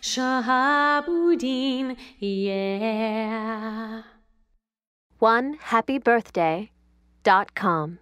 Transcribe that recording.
Shahabuddin, yeah. One happy birthday dot com.